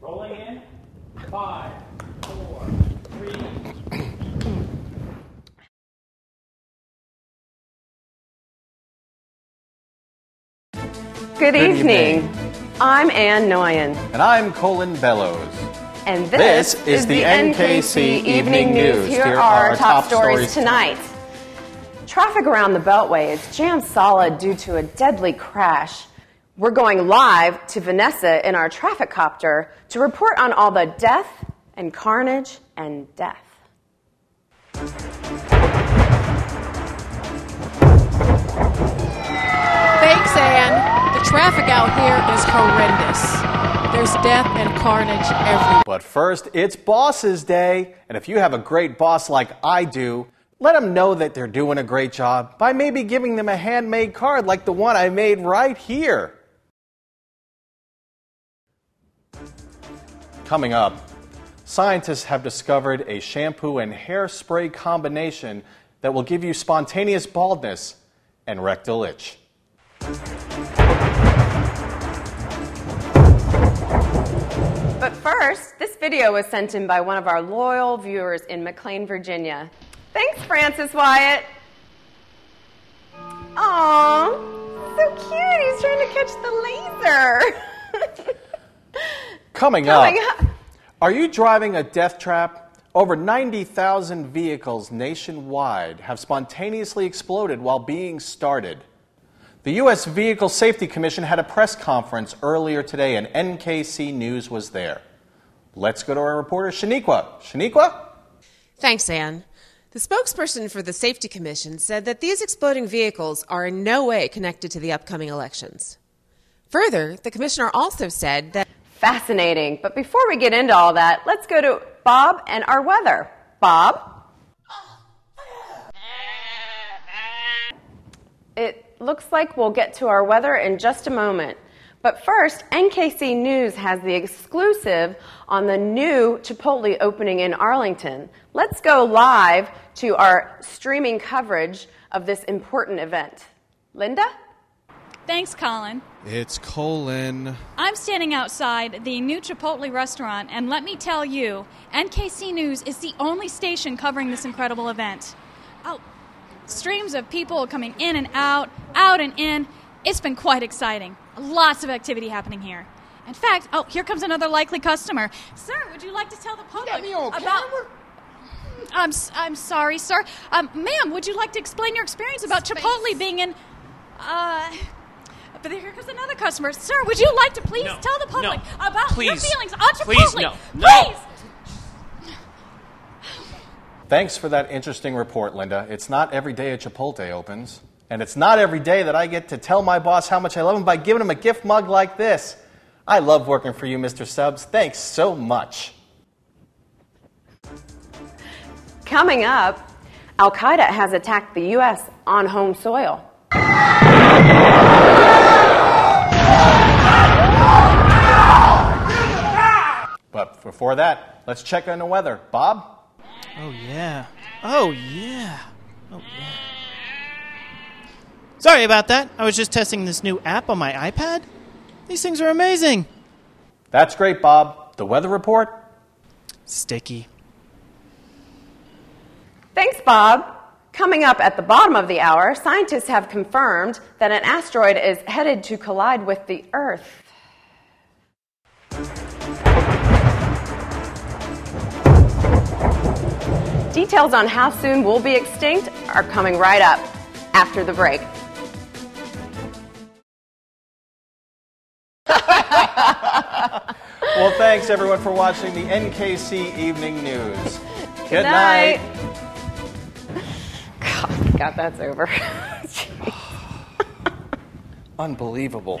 Rolling in. Five, four, three. Good, evening. evening. I'm Anne Noyen. And I'm Colin Bellows. and this, This is the NKC Evening News. Here, are our top, stories, tonight. Traffic around the Beltway is jammed solid due to a deadly crash. We're going live to Vanessa in our traffic copter to report on all the death and carnage and death. Thanks, Anne. The traffic out here is horrendous. There's death and carnage everywhere. But first, it's Boss's Day. And if you have a great boss like I do, let them know that they're doing a great job by maybe giving them a handmade card like the one I made right here. Coming up, scientists have discovered a shampoo and hairspray combination that will give you spontaneous baldness and rectal itch. But first, this video was sent in by one of our loyal viewers in McLean, Virginia. Thanks, Francis Wyatt. Aw, so cute. He's trying to catch the laser. Coming, Coming up, up. are you driving a death trap? Over 90,000 vehicles nationwide have spontaneously exploded while being started. The U.S. Vehicle Safety Commission had a press conference earlier today, and NKC News was there. Let's go to our reporter, Shaniqua. Shaniqua? Thanks, Anne. The spokesperson for the Safety Commission said that these exploding vehicles are in no way connected to the upcoming elections. Further, the commissioner also said that Fascinating. But before we get into all that, let's go to Bob and our weather. Bob? It looks like we'll get to our weather in just a moment. But first, NKC News has the exclusive on the new Chipotle opening in Arlington. Let's go live to our streaming coverage of this important event. Linda? Thanks, Colin. It's Colin. I'm standing outside the new Chipotle restaurant, and let me tell you, NKC News is the only station covering this incredible event. Oh, streams of people coming in and out, out and in. It's been quite exciting. Lots of activity happening here. In fact, oh, here comes another likely customer. Sir, would you like to tell the public about? I'm s- I'm sorry, sir. Um, ma'am, would you like to explain your experience about Chipotle being in? Uh, but here comes another customer. Sir, would you like to please No, tell the public no, about your feelings on Chipotle? please, no, no. Please. Thanks for that interesting report, Linda. It's not every day a Chipotle opens, and it's not every day that I get to tell my boss how much I love him by giving him a gift mug like this. I love working for you, Mr. Subs. Thanks so much. Coming up, Al Qaeda has attacked the U.S. on home soil. But before that, let's check on the weather. Bob? Oh, yeah. Oh, yeah. Oh, yeah. Sorry about that. I was just testing this new app on my iPad. These things are amazing. That's great, Bob. The weather report? Sticky. Thanks, Bob. Coming up at the bottom of the hour, scientists have confirmed that an asteroid is headed to collide with the Earth. Details on how soon we'll be extinct are coming right up after the break. Well, thanks everyone for watching the NKC Evening News. Good, night. God, God, that's over. Unbelievable.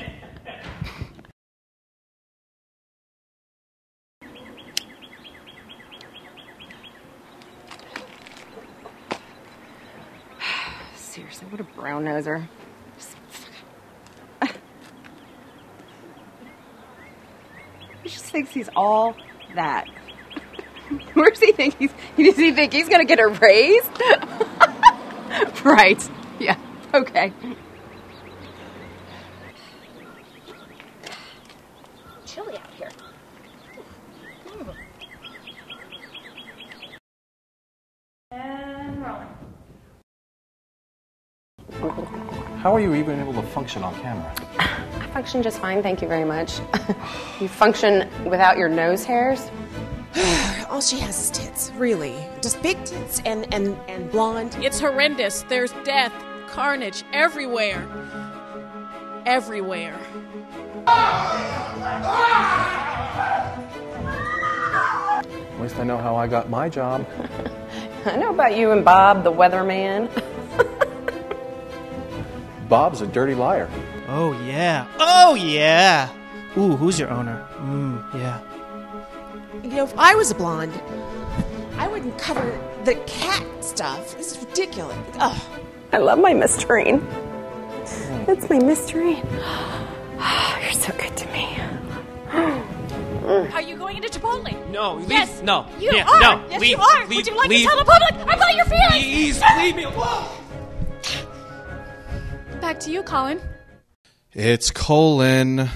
Seriously, what a brown noser. He just thinks he's all that. Where does he think he's? Does he think he's gonna get a raise? right. Yeah. Okay. Chilly out here. And rolling. How are you even able to function on camera? I function just fine, thank you very much. you function without your nose hairs? All she has is tits, really. Just big tits and, and, and blonde. It's horrendous. There's death, carnage everywhere. Everywhere. At least I know how I got my job. I know about you and Bob, the weatherman. Bob's a dirty liar. Oh, yeah. Oh, yeah. Ooh, who's your owner? Mmm, yeah. You know, if I was a blonde, I wouldn't cover the cat stuff. This is ridiculous. Ugh. I love my Mysterine. Hmm. That's my Mysterine. You're so good to me. Are you going into Chipotle? No, leave. Yes, no. You yeah, are. No, yes, leave, you are. Leave, Would you like leave, to tell the public about your feelings? Please, leave me alone. Back to you, Colin. It's colon